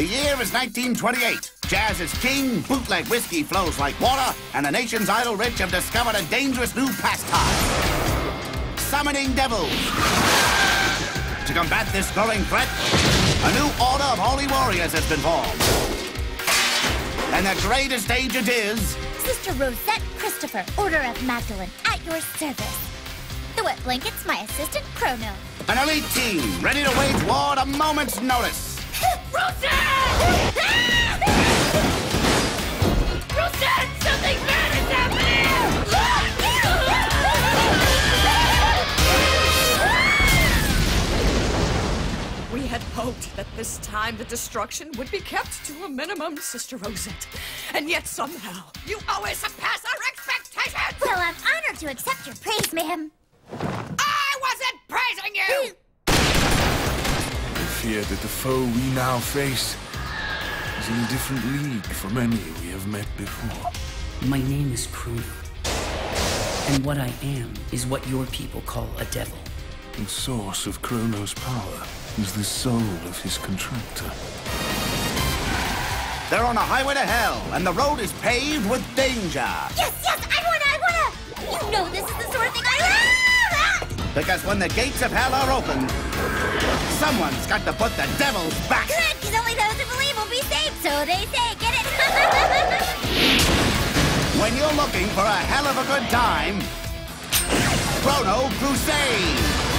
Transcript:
The year is 1928. Jazz is king, bootleg whiskey flows like water, and the nation's idle rich have discovered a dangerous new pastime. Summoning devils. To combat this growing threat, a new order of holy warriors has been formed. And the greatest agent is... Sister Rosette Christopher, Order of Magdalene, at your service. The wet blanket's my assistant, Chrono. An elite team, ready to wage war at a moment's notice. Hoped that this time the destruction would be kept to a minimum, Sister Rosette. And yet somehow, you always surpass our expectations! Well, I'm honored to accept your praise, ma'am. Fear that the foe we now face is in a different league from any we have met before. My name is Chrono. And what I am is what your people call a devil. The source of Chrono's power is the soul of his contractor. They're on a highway to hell, and the road is paved with danger. Yes, yes, I wanna, I wanna! You know this is the sort of thing I love! Because when the gates of hell are open, someone's got to put the devils back. Good, because only those who believe will be saved, so they say, get it? when you're looking for a hell of a good time, Chrono Crusade!